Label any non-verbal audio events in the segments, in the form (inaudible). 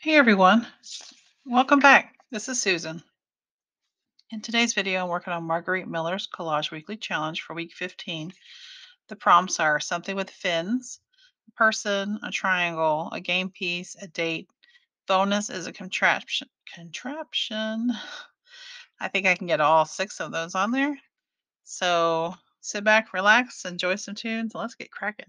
Hey everyone, welcome back. This is Susan. In today's video, I'm working on Margarete Miller's Collage Weekly Challenge for week 15. The prompts are something with fins, a person, a triangle, a game piece, a date. Bonus is a contraption. Contraption. (sighs) I think I can get all six of those on there. So sit back, relax, enjoy some tunes, and let's get cracking.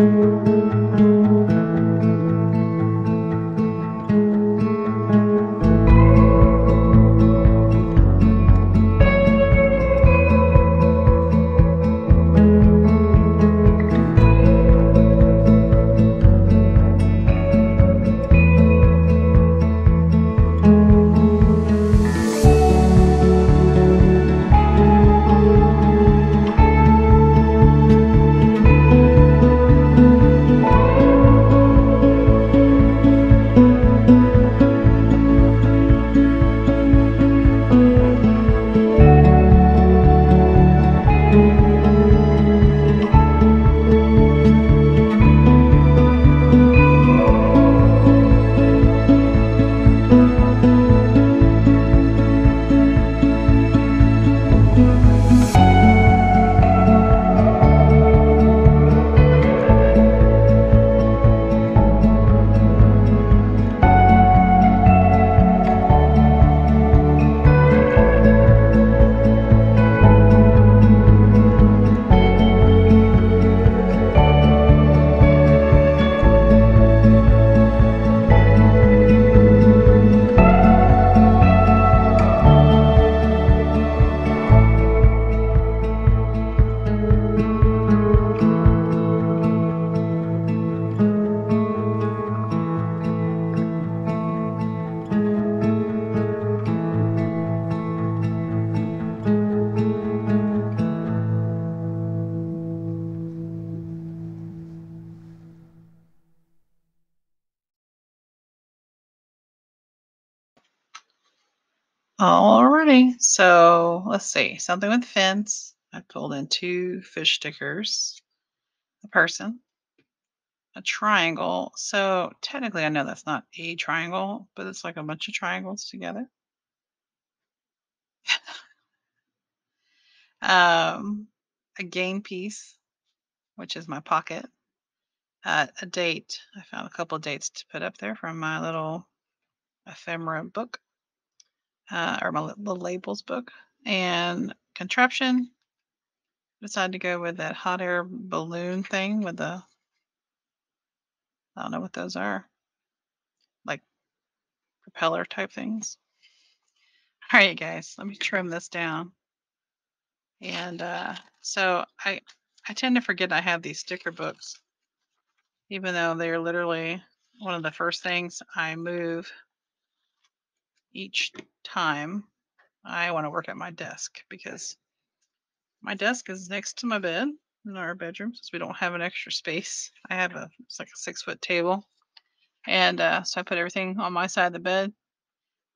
Música Alrighty, so let's see. Something with fins. I pulled in two fish stickers, a person, a triangle. So technically, I know that's not a triangle, but it's like a bunch of triangles together. (laughs) um, a game piece, which is my pocket. Uh, a date. I found a couple dates to put up there from my little ephemera book uh, or my little labels book. And contraption, decided to go with that hot air balloon thing with the, I don't know what those are, like propeller type things. (laughs) All right, guys, let me trim this down. And uh, so I, I tend to forget I have these sticker books, even though they're literally one of the first things I move each time I want to work at my desk because my desk is next to my bed in our bedroom since we don't have an extra space. I have a it's like a six foot table And uh, so I put everything on my side of the bed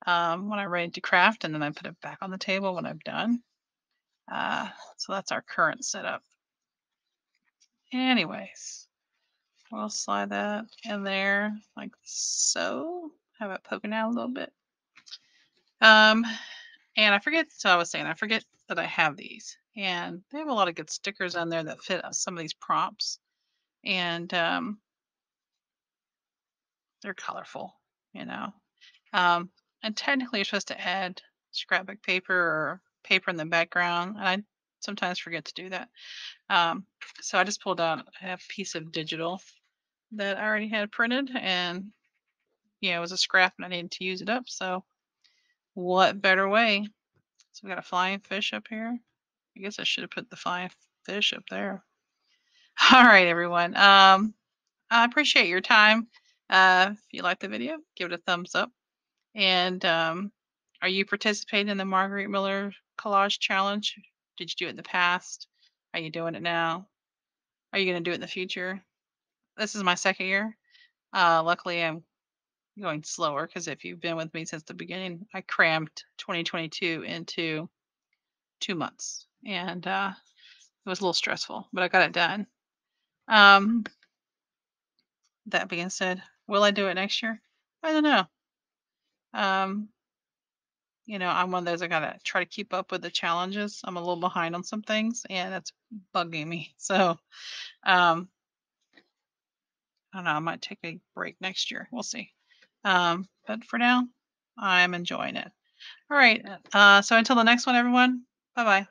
um, when I'm ready to craft, and then I put it back on the table when I'm done. Uh, so that's our current setup. Anyways, we'll slide that in there like so. Have it poking out a little bit. Um, and I forget, so I was saying, I forget that I have these. And they have a lot of good stickers on there that fit uh, some of these prompts. And um, they're colorful, you know. Um, and technically, you're supposed to add scrapbook paper or paper in the background. And I sometimes forget to do that. Um, so I just pulled out a piece of digital that I already had printed and know, it was a scrap and I needed to use it up. So what better way? So we got a flying fish up here. I guess I should have put the flying fish up there. (laughs) All right, everyone. Um, I appreciate your time. Uh, if you like the video, give it a thumbs up. And um, are you participating in the Margarete Miller Collage Challenge? Did you do it in the past? Are you doing it now? Are you going to do it in the future? This is my second year. Uh, luckily, I'm going slower because if you've been with me since the beginning, I crammed 2022 into two months and uh, it was a little stressful, but I got it done. Um, that being said, will I do it next year? I don't know. Um, you know, I'm one of those I gotta try to keep up with the challenges. I'm a little behind on some things, and it's bugging me. (laughs) So, um, I don't know. I might take a break next year. We'll see. Um, but for now, I'm enjoying it. All right. Uh, so until the next one, everyone. Bye bye.